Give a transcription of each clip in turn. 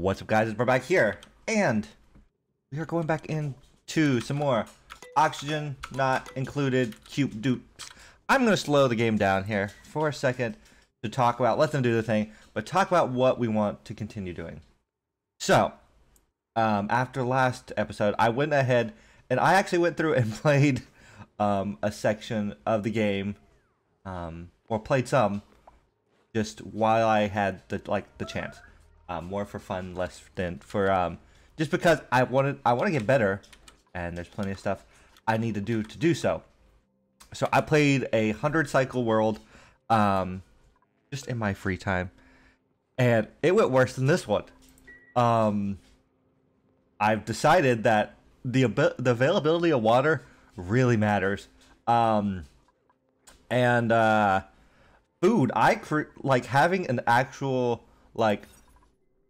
What's up guys, we're back here, and we are going back into some more oxygen not included cube dupes. I'm going to slow the game down here for a second to talk about, let them do the thing, but talk about what we want to continue doing. So, um, after last episode, I went ahead and I actually went through and played um, a section of the game, um, or played some, just while I had the like the chance um, more for fun, less than for um, just because I wanted I want to get better, and there's plenty of stuff I need to do to do so. So I played a hundred cycle world, um, just in my free time, and it went worse than this one. Um, I've decided that the the availability of water really matters. Um, and uh, food, I like having an actual like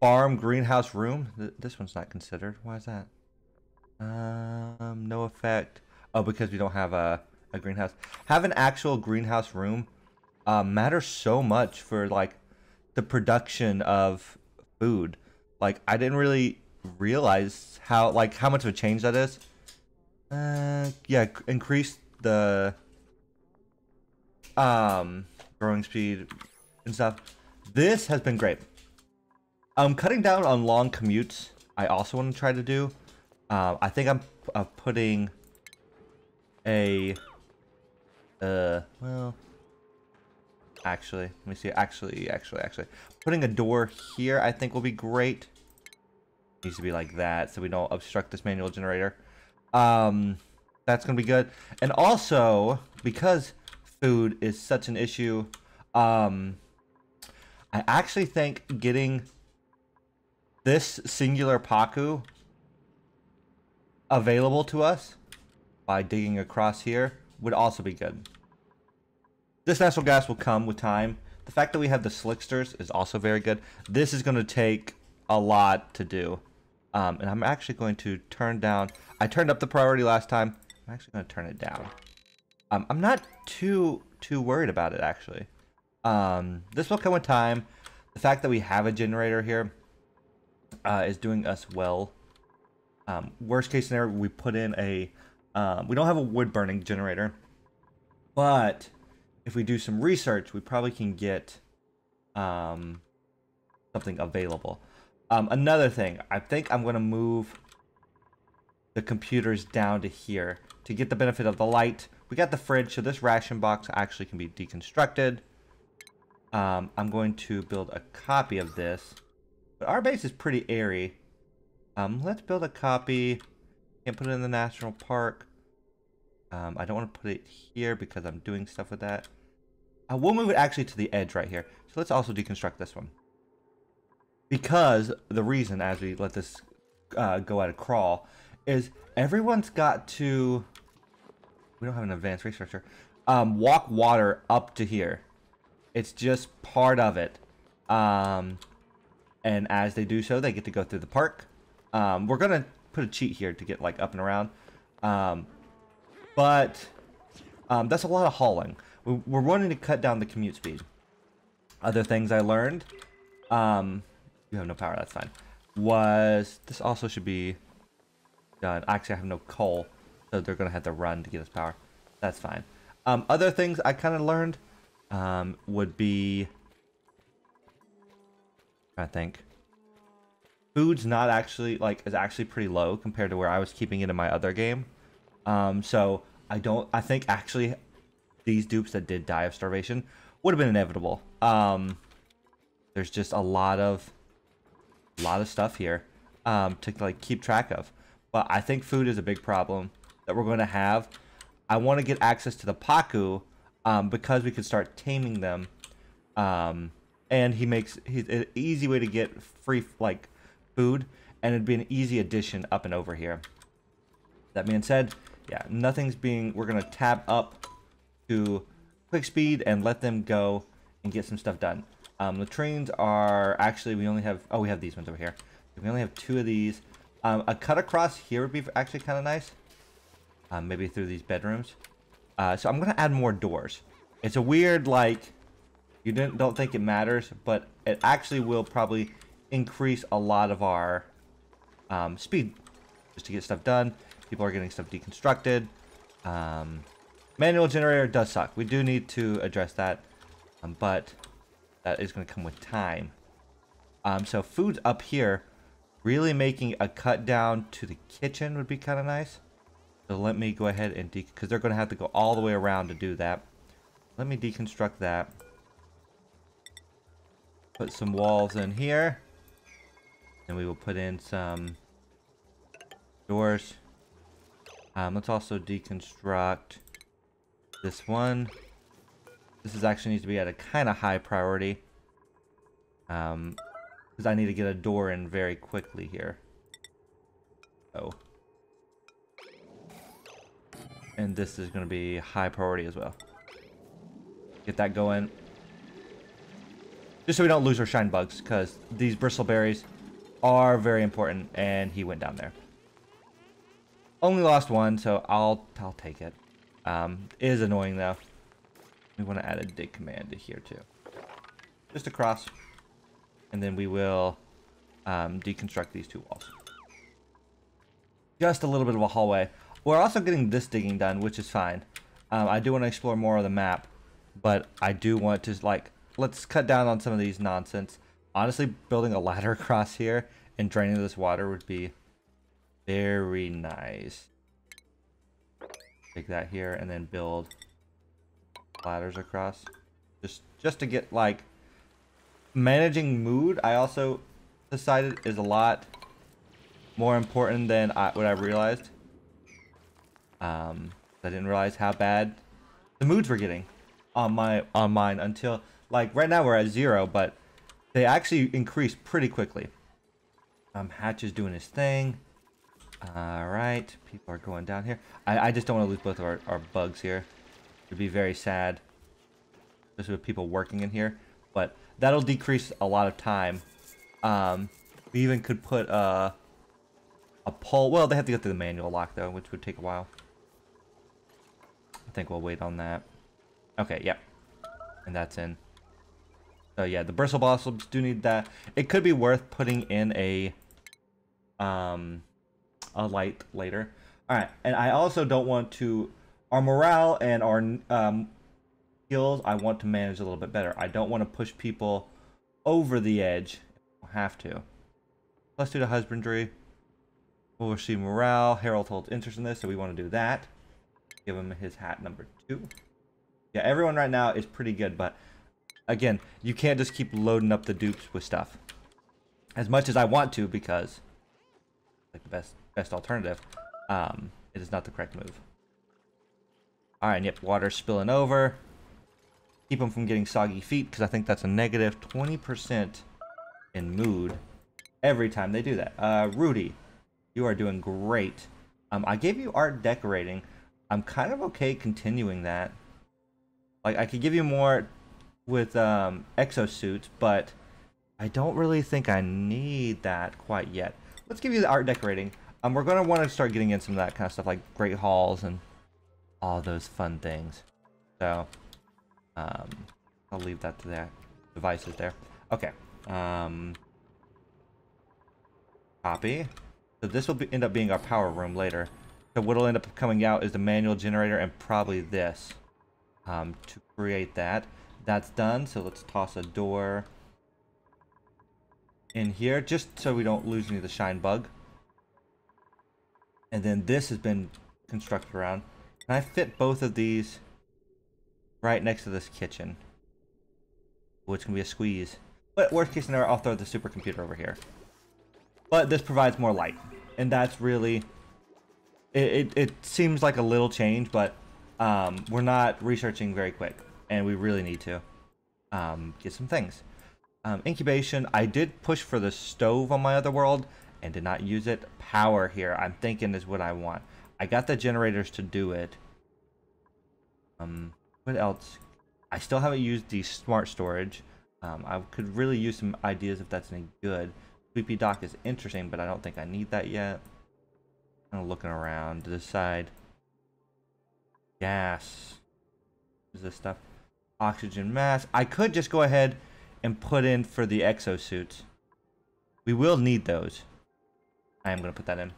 farm greenhouse room. Th this one's not considered. Why is that? Um, no effect. Oh, because we don't have a, a greenhouse. Have an actual greenhouse room uh, matters so much for like the production of food. Like I didn't really realize how like how much of a change that is. Uh, yeah, increase the um growing speed and stuff. This has been great. Um, cutting down on long commutes, I also want to try to do. Uh, I think I'm uh, putting a, uh, well, actually, let me see. Actually, actually, actually, putting a door here, I think will be great. Needs to be like that, so we don't obstruct this manual generator. Um, that's gonna be good. And also, because food is such an issue, um, I actually think getting this singular Pacu available to us by digging across here would also be good. This natural gas will come with time. The fact that we have the slicksters is also very good. This is going to take a lot to do. Um, and I'm actually going to turn down... I turned up the priority last time. I'm actually going to turn it down. Um, I'm not too too worried about it, actually. Um, this will come with time. The fact that we have a generator here uh, is doing us well. Um, worst case scenario, we put in a, um, we don't have a wood burning generator, but if we do some research, we probably can get um, something available. Um, another thing, I think I'm going to move the computers down to here to get the benefit of the light. We got the fridge, so this ration box actually can be deconstructed. Um, I'm going to build a copy of this. But our base is pretty airy. Um, let's build a copy. Can't put it in the national park. Um, I don't want to put it here because I'm doing stuff with that. Uh, we'll move it actually to the edge right here. So let's also deconstruct this one. Because the reason, as we let this uh, go at a crawl, is everyone's got to... We don't have an advanced researcher. Um, walk water up to here. It's just part of it. Um, and as they do so, they get to go through the park. Um, we're gonna put a cheat here to get like up and around, um, but um, that's a lot of hauling. We're wanting to cut down the commute speed. Other things I learned, um, you have no power, that's fine. Was this also should be done? Actually, I have no coal, so they're gonna have to run to get us power. That's fine. Um, other things I kind of learned um, would be I think. Food's not actually, like, is actually pretty low compared to where I was keeping it in my other game. Um, so I don't, I think actually these dupes that did die of starvation would have been inevitable. Um, there's just a lot of, a lot of stuff here um, to, like, keep track of. But I think food is a big problem that we're going to have. I want to get access to the Pacu, um, because we could start taming them. Um, and he makes he's an easy way to get free like food and it'd be an easy addition up and over here. That being said yeah nothing's being we're gonna tap up to quick speed and let them go and get some stuff done. Um, latrines are actually we only have oh we have these ones over here. We only have two of these. Um, a cut across here would be actually kind of nice um, maybe through these bedrooms. Uh, so I'm gonna add more doors. It's a weird like you didn't don't think it matters, but it actually will probably increase a lot of our um, speed just to get stuff done. People are getting stuff deconstructed. Um, manual generator does suck. We do need to address that, um, but that is going to come with time. Um, so food's up here. Really making a cut down to the kitchen would be kind of nice. So let me go ahead and because they're going to have to go all the way around to do that. Let me deconstruct that. Put some walls in here. And we will put in some doors. Um, let's also deconstruct this one. This is actually needs to be at a kind of high priority. Um, because I need to get a door in very quickly here. Oh. And this is going to be high priority as well. Get that going. Just so we don't lose our shine bugs, because these bristleberries are very important, and he went down there. Only lost one, so I'll I'll take it. Um, it is annoying though. We want to add a dig command to here too. Just across. And then we will um, deconstruct these two walls. Just a little bit of a hallway. We're also getting this digging done, which is fine. Um, I do want to explore more of the map, but I do want to, like, let's cut down on some of these nonsense. Honestly, building a ladder across here and draining this water would be very nice. Take that here and then build ladders across. Just just to get like managing mood, I also decided is a lot more important than I, what I realized. Um, I didn't realize how bad the moods were getting on my on mine until like right now we're at zero, but they actually increase pretty quickly. Um, Hatch is doing his thing. All right, people are going down here. I, I just don't want to lose both of our, our bugs here. It'd be very sad, especially with people working in here. But that'll decrease a lot of time. Um, we even could put a, a pole. Well, they have to go through the manual lock, though, which would take a while. I think we'll wait on that. Okay, yep. And that's in. So yeah, the bristle blossoms do need that. It could be worth putting in a um a light later. All right, and I also don't want to our morale and our um, skills. I want to manage a little bit better. I don't want to push people over the edge. Have to. Let's do the husbandry. We'll receive morale. Harold holds interest in this, so we want to do that. Give him his hat number two. Yeah, everyone right now is pretty good, but again, you can't just keep loading up the dupes with stuff. As much as I want to, because like the best best alternative, um, it is not the correct move. Alright, yep, water spilling over. Keep them from getting soggy feet, because I think that's a negative 20% in mood every time they do that. Uh, Rudy, you are doing great. Um, I gave you art decorating. I'm kind of okay continuing that. Like, I could give you more with um, exosuits, but I don't really think I need that quite yet. Let's give you the art decorating. Um, we're going to want to start getting in some of that kind of stuff, like Great Halls and all those fun things. So, um, I'll leave that to the devices there. Okay. Um, copy. So this will be, end up being our power room later. So what'll end up coming out is the manual generator and probably this um, to create that. That's done. So let's toss a door in here just so we don't lose any of the shine bug. And then this has been constructed around. Can I fit both of these right next to this kitchen? Which can be a squeeze. But worst case scenario, I'll throw the supercomputer over here. But this provides more light. And that's really... It, it, it seems like a little change, but um, we're not researching very quick. And we really need to um, get some things. Um, incubation, I did push for the stove on my other world and did not use it. Power here, I'm thinking is what I want. I got the generators to do it. Um, what else? I still haven't used the smart storage. Um, I could really use some ideas if that's any good. Sweepy Dock is interesting, but I don't think I need that yet. Kind of looking around to decide. Gas. Is this stuff? Oxygen mask. I could just go ahead and put in for the exosuits. We will need those. I am going to put that in.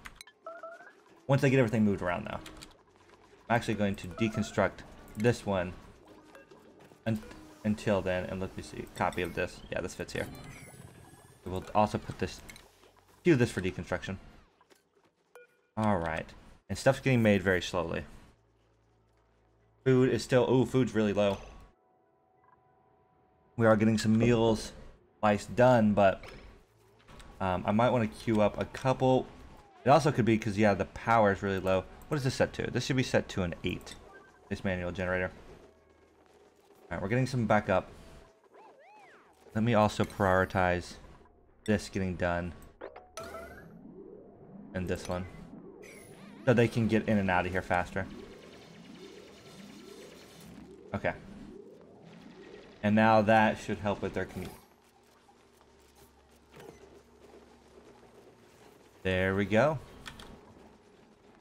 Once I get everything moved around, now. I'm actually going to deconstruct this one un until then. And let me see. Copy of this. Yeah, this fits here. We'll also put this... Do this for deconstruction. Alright. And stuff's getting made very slowly. Food is still... Ooh, food's really low. We are getting some meal lice done, but... Um, I might want to queue up a couple... It also could be because, yeah, the power is really low. What is this set to? This should be set to an 8. This manual generator. Alright, we're getting some backup. Let me also prioritize this getting done. And this one. So they can get in and out of here faster. Okay. And now that should help with their commute. There we go.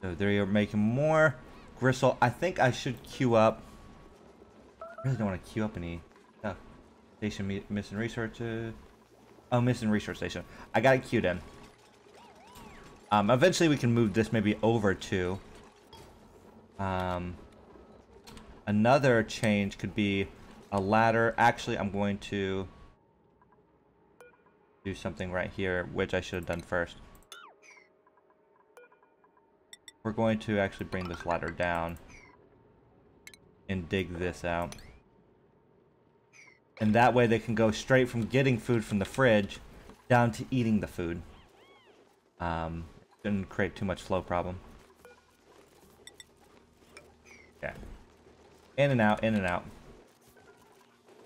So they are making more gristle. I think I should queue up. I really don't want to queue up any stuff. Station missing research. Oh, missing research station. I got it queued in. Um, eventually we can move this maybe over to. Um, another change could be a ladder. Actually, I'm going to do something right here, which I should have done first. We're going to actually bring this ladder down and dig this out. And that way they can go straight from getting food from the fridge down to eating the food. Um, didn't create too much flow problem. Okay. In and out, in and out.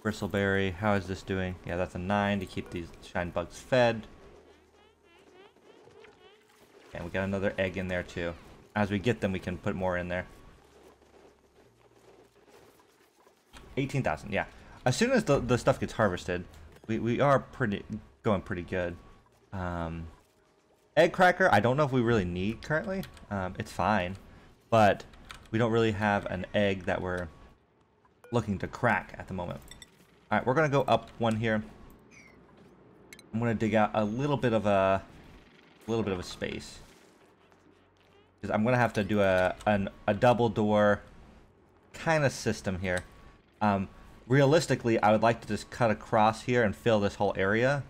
Bristleberry, how is this doing? Yeah, that's a 9 to keep these shine bugs fed. And we got another egg in there too. As we get them, we can put more in there. 18,000, yeah. As soon as the, the stuff gets harvested, we, we are pretty going pretty good. Um, egg cracker, I don't know if we really need currently. Um, it's fine, but we don't really have an egg that we're looking to crack at the moment. All right, we're gonna go up one here. I'm gonna dig out a little bit of a, a little bit of a space because I'm gonna have to do a an, a double door kind of system here. Um, realistically, I would like to just cut across here and fill this whole area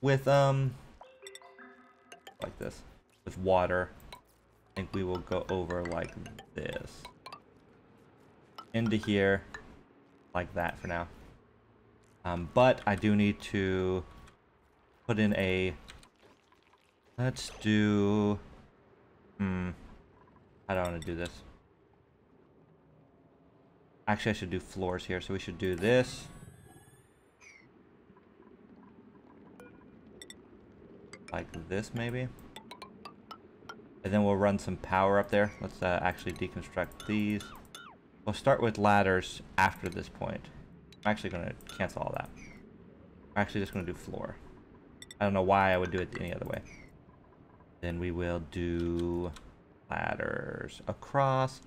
with um like this with water. I think we will go over like this into here like that for now. Um, but I do need to put in a let's do Hmm. I don't want to do this. Actually, I should do floors here, so we should do this. Like this, maybe? And then we'll run some power up there. Let's uh, actually deconstruct these. We'll start with ladders after this point. I'm actually going to cancel all that. I'm actually just going to do floor. I don't know why I would do it any other way. Then we will do ladders across.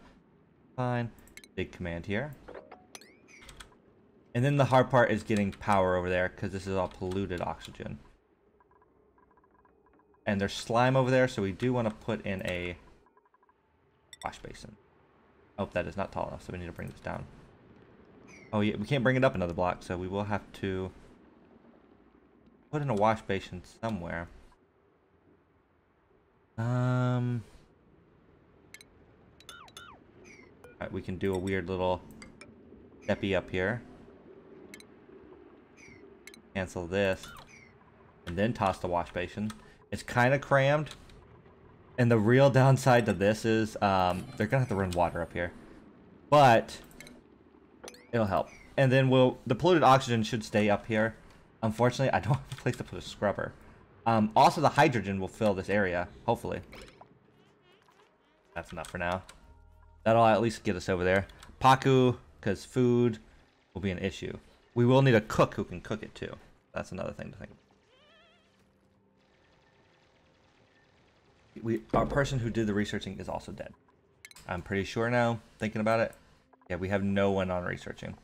Fine. Big command here. And then the hard part is getting power over there because this is all polluted oxygen. And there's slime over there, so we do want to put in a wash basin. Oh, that is not tall enough, so we need to bring this down. Oh, yeah, we can't bring it up another block, so we will have to put in a wash basin somewhere. Um. We can do a weird little steppy up here. Cancel this. And then toss the wash basin. It's kind of crammed. And the real downside to this is um, they're to have to run water up here. But it'll help. And then we'll the polluted oxygen should stay up here. Unfortunately, I don't have a place to put a scrubber. Um, also, the hydrogen will fill this area, hopefully. That's enough for now. That'll at least get us over there. Pacu, because food will be an issue. We will need a cook who can cook it too. That's another thing to think We, our person who did the researching is also dead. I'm pretty sure now, thinking about it. Yeah, we have no one on researching.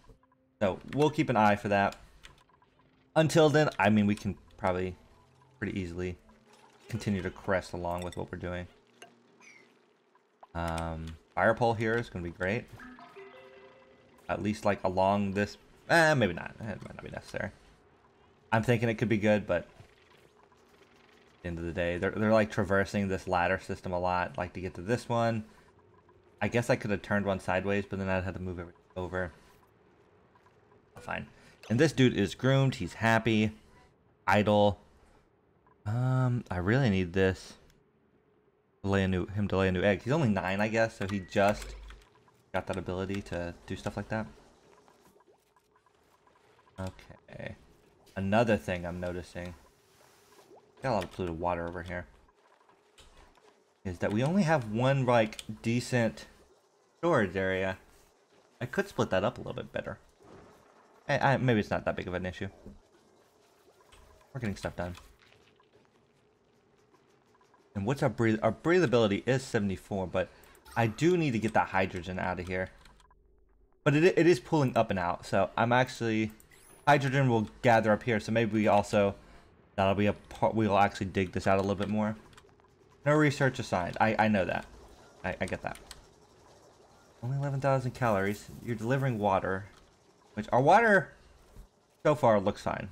So we'll keep an eye for that. Until then, I mean, we can probably pretty easily continue to crest along with what we're doing. Um, fire pole here is going to be great. At least like along this, eh, maybe not. It might not be necessary. I'm thinking it could be good, but end of the day, they're they're like traversing this ladder system a lot. Like to get to this one. I guess I could have turned one sideways, but then I'd have to move it over. Fine. And this dude is groomed. He's happy. Idle. Um, I really need this. Lay a new him to lay a new egg. He's only nine, I guess, so he just got that ability to do stuff like that. Okay. Another thing I'm noticing. Got a lot of polluted water over here. Is that we only have one like decent storage area. I could split that up a little bit better. I, I, maybe it's not that big of an issue. We're getting stuff done. And what's our breathe? Our breathability is 74, but I do need to get that hydrogen out of here. But it, it is pulling up and out, so I'm actually... Hydrogen will gather up here, so maybe we also... That'll be a part... We'll actually dig this out a little bit more. No research assigned. I, I know that. I, I get that. Only 11,000 calories. You're delivering water. Which, our water, so far, looks fine.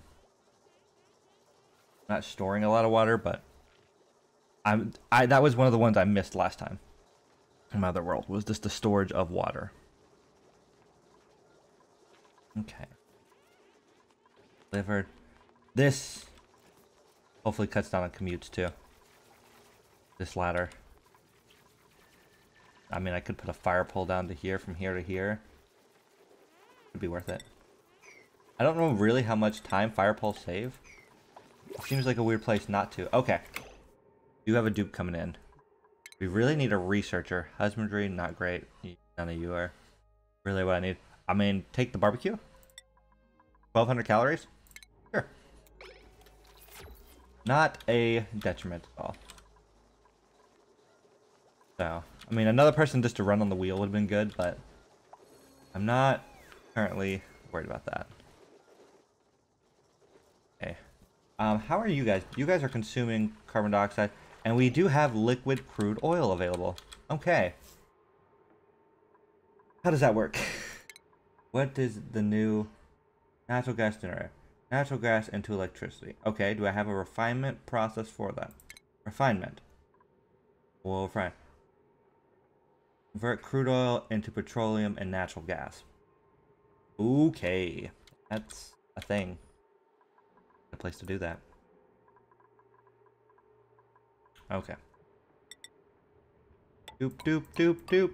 Not storing a lot of water, but... I'm, I, that was one of the ones I missed last time in my other world, was just the storage of water. Okay. Delivered. This hopefully cuts down on commutes too. This ladder. I mean, I could put a fire pole down to here, from here to here. It'd be worth it. I don't know really how much time fire poles save. It seems like a weird place not to. Okay. You have a dupe coming in. We really need a researcher. Husbandry, not great. None of you are really what I need. I mean, take the barbecue. 1200 calories? Sure. Not a detriment at all. So, I mean, another person just to run on the wheel would have been good, but I'm not currently worried about that. Okay. Um, how are you guys? You guys are consuming carbon dioxide. And we do have liquid crude oil available. Okay. How does that work? what is the new natural gas generator? Natural gas into electricity. Okay, do I have a refinement process for that? Refinement. Well, refine. Convert crude oil into petroleum and natural gas. Okay. That's a thing. A place to do that. Okay. Doop, doop, doop, doop.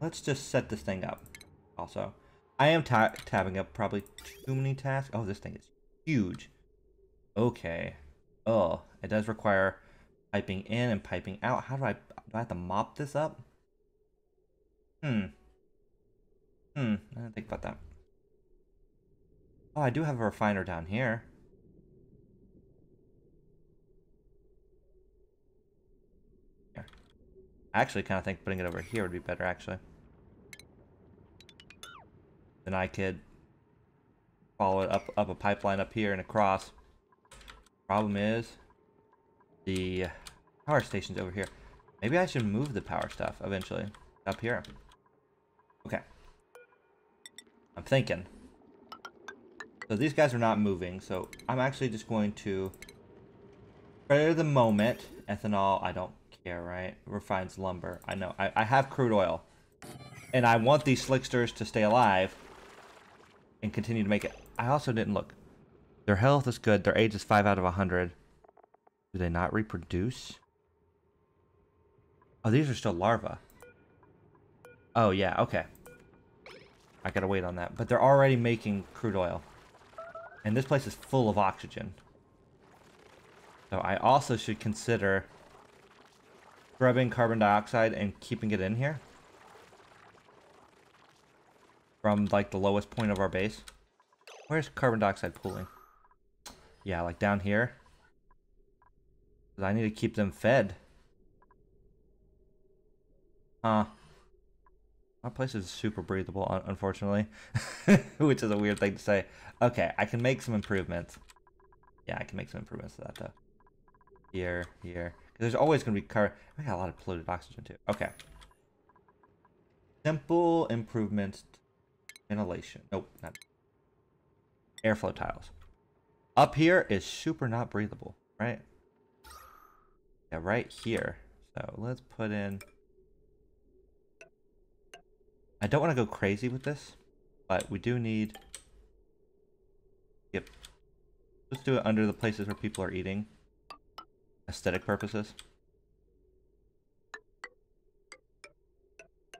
Let's just set this thing up. Also, I am ta tabbing up probably too many tasks. Oh, this thing is huge. Okay. Oh, it does require piping in and piping out. How do I, do I have to mop this up? Hmm. Hmm, I didn't think about that. Oh, I do have a refiner down here. I actually kind of think putting it over here would be better, actually. Then I could follow it up, up a pipeline up here and across. Problem is, the power station's over here. Maybe I should move the power stuff eventually. Up here. Okay. I'm thinking. So these guys are not moving, so I'm actually just going to... For the moment, ethanol, I don't care, right? Refines lumber. I know. I, I have crude oil. And I want these slicksters to stay alive and continue to make it. I also didn't look. Their health is good. Their age is 5 out of 100. Do they not reproduce? Oh, these are still larvae. Oh, yeah, okay. I gotta wait on that. But they're already making crude oil. And this place is full of oxygen. So I also should consider scrubbing carbon dioxide and keeping it in here. From like the lowest point of our base. Where's carbon dioxide pooling? Yeah, like down here. I need to keep them fed. Huh. Our place is super breathable, unfortunately. Which is a weird thing to say. Okay, I can make some improvements. Yeah, I can make some improvements to that, though. here, here. There's always going to be car. I got a lot of polluted oxygen too. Okay. Simple improvements. Ventilation. Nope, not. Airflow tiles. Up here is super not breathable, right? Yeah, right here. So let's put in... I don't want to go crazy with this, but we do need... Yep. Let's do it under the places where people are eating. Aesthetic purposes.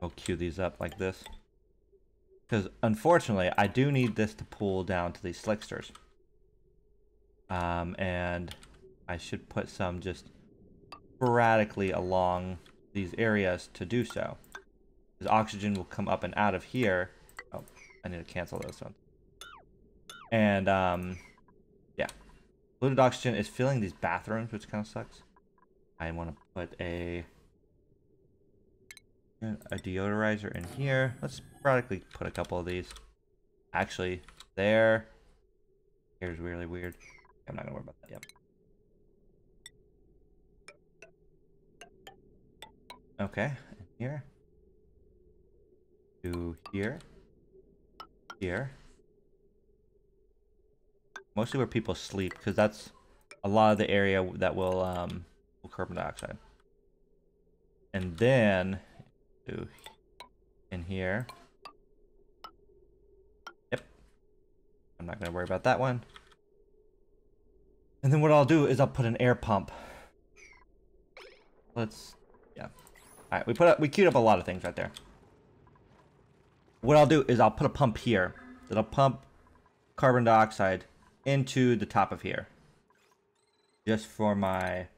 We'll queue these up like this. Because unfortunately, I do need this to pull down to these slicksters. Um, and I should put some just sporadically along these areas to do so. Oxygen will come up and out of here. Oh, I need to cancel those ones. And, um, yeah. Polluted oxygen is filling these bathrooms, which kind of sucks. I want to put a a deodorizer in here. Let's sporadically put a couple of these. Actually, there. Here's really weird. I'm not gonna worry about that yet. Okay, here. To here. Here. Mostly where people sleep, because that's a lot of the area that will um carbon dioxide. And then to in here. Yep. I'm not gonna worry about that one. And then what I'll do is I'll put an air pump. Let's, yeah. All right, we put up, we queued up a lot of things right there. What I'll do is I'll put a pump here that'll pump carbon dioxide into the top of here. Just for my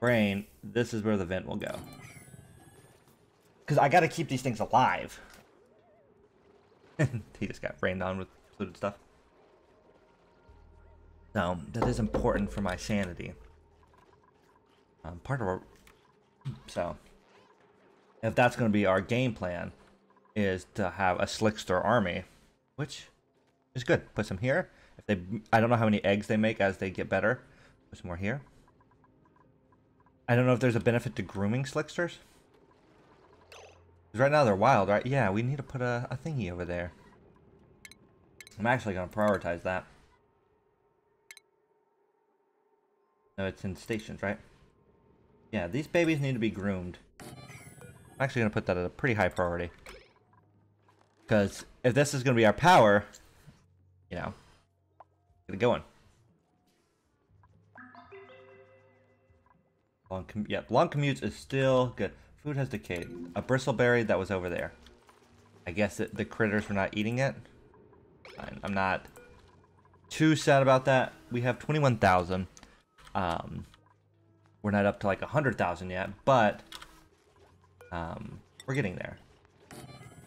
brain, this is where the vent will go. Because I got to keep these things alive. he just got rained on with polluted stuff. So, that is important for my sanity. Um, part of our... So, if that's going to be our game plan, is to have a Slickster army, which is good. Put some here. If they, I don't know how many eggs they make as they get better. Put some more here. I don't know if there's a benefit to grooming Slicksters. Right now they're wild, right? Yeah, we need to put a, a thingy over there. I'm actually going to prioritize that. No, it's in stations, right? Yeah, these babies need to be groomed. I'm actually going to put that at a pretty high priority. Because if this is going to be our power, you know, get it going. Long com yeah, long commutes is still good. Food has decayed. A bristleberry that was over there. I guess it, the critters were not eating it. Fine. I'm not too sad about that. We have 21,000. Um, we're not up to like 100,000 yet, but um, we're getting there.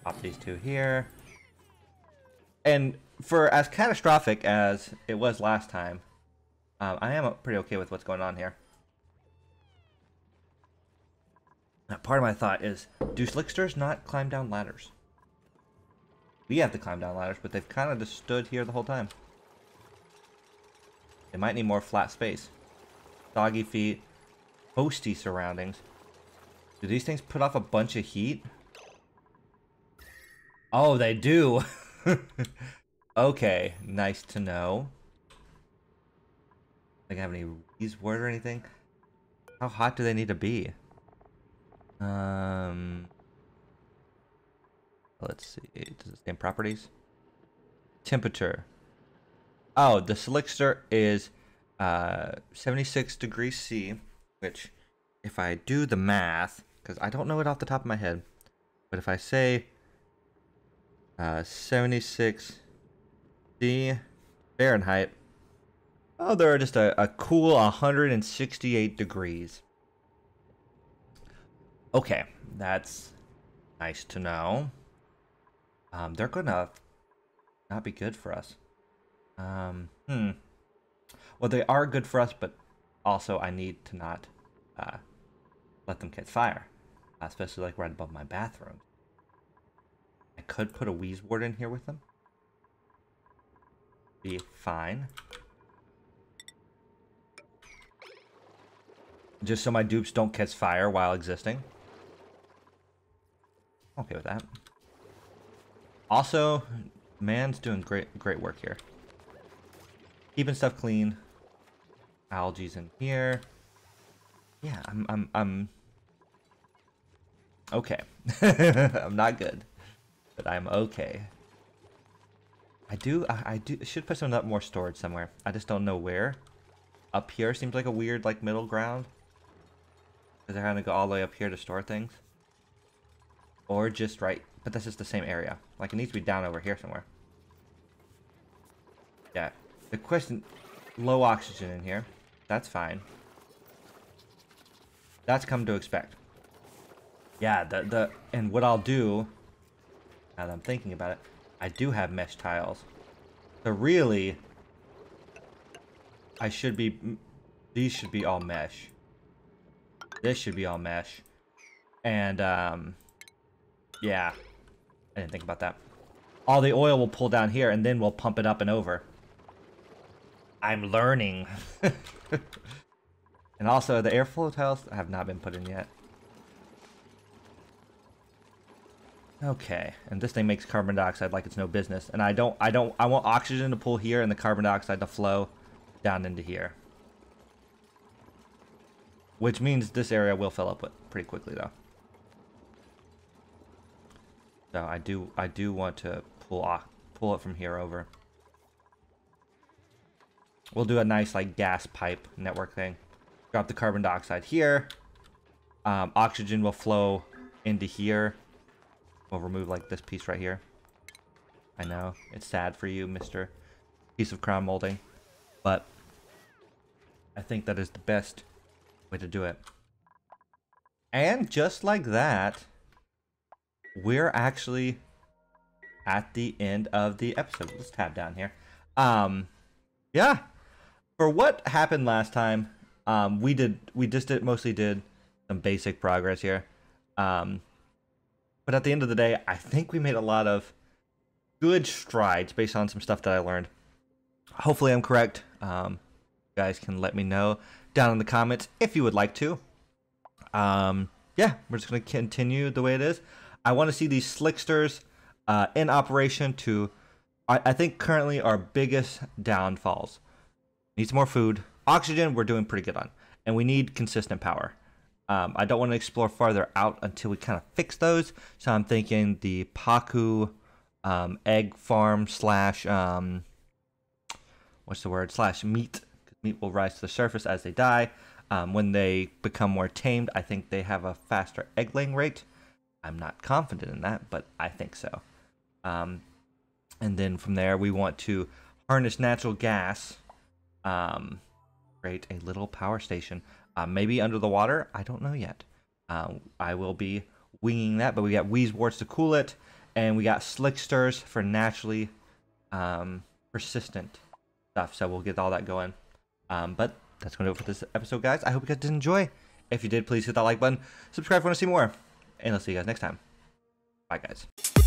Pop these two here. And for as catastrophic as it was last time, um, I am pretty okay with what's going on here. Now, part of my thought is, do slicksters not climb down ladders? We have to climb down ladders, but they've kind of just stood here the whole time. They might need more flat space. Doggy feet, toasty surroundings. Do these things put off a bunch of heat? Oh, they do. okay, nice to know. I have any Wheezewort or anything? How hot do they need to be? Um, let's see. Does it say properties? Temperature. Oh, the Slickster is uh, 76 degrees C, which, if I do the math, because I don't know it off the top of my head, but if I say uh, 76 C Fahrenheit, oh, there are just a, a cool 168 degrees. Okay, that's nice to know. Um, they're gonna not be good for us. Um, hmm. Well, they are good for us, but also I need to not uh, let them catch fire, especially like right above my bathroom. I could put a Wheezewort in here with them. Be fine. Just so my dupes don't catch fire while existing. Okay with that. Also, man's doing great great work here. Keeping stuff clean. Algae's in here. Yeah, I'm I'm I'm okay. I'm not good, but I'm okay. I do I, I do should put some up more storage somewhere. I just don't know where. Up here seems like a weird like middle ground. Cause they're gonna go all the way up here to store things. Or just right, but that's just the same area. Like it needs to be down over here somewhere. Yeah. The question, low oxygen in here. That's fine. That's come to expect. Yeah, the, the, and what I'll do, now that I'm thinking about it, I do have mesh tiles. So really, I should be, these should be all mesh. This should be all mesh. And, um, yeah, I didn't think about that. All the oil will pull down here and then we'll pump it up and over. I'm learning. and also, the airflow tiles have not been put in yet. Okay, and this thing makes carbon dioxide like it's no business. And I don't, I don't, I want oxygen to pull here and the carbon dioxide to flow down into here. Which means this area will fill up pretty quickly though. So I do, I do want to pull, off, pull it from here over. We'll do a nice like gas pipe network thing. Drop the carbon dioxide here. Um, oxygen will flow into here. We'll remove like this piece right here. I know, it's sad for you, Mr. Piece of crown molding. But I think that is the best way to do it. And just like that, we're actually at the end of the episode. Let's tab down here. Um, yeah, for what happened last time, um, we did we just did mostly did some basic progress here. Um, but at the end of the day, I think we made a lot of good strides based on some stuff that I learned. Hopefully, I'm correct. Um, you guys can let me know down in the comments if you would like to. Um, yeah, we're just gonna continue the way it is. I want to see these slicksters uh, in operation to, I, I think currently our biggest downfalls. Needs more food. Oxygen, we're doing pretty good on. And we need consistent power. Um, I don't want to explore farther out until we kind of fix those. So I'm thinking the Pacu um, egg farm slash, um, what's the word, slash meat. Meat will rise to the surface as they die. Um, when they become more tamed, I think they have a faster egg laying rate. I'm not confident in that, but I think so. Um, and then from there, we want to harness natural gas um, create a little power station. Uh, maybe under the water. I don't know yet. Uh, I will be winging that, but we got Wheezeworts to cool it, and we got Slicksters for naturally um, persistent stuff. So we'll get all that going. Um, but that's going to do it for this episode, guys. I hope you guys did enjoy. If you did, please hit that like button. Subscribe if you want to see more. And I'll see you guys next time. Bye, guys.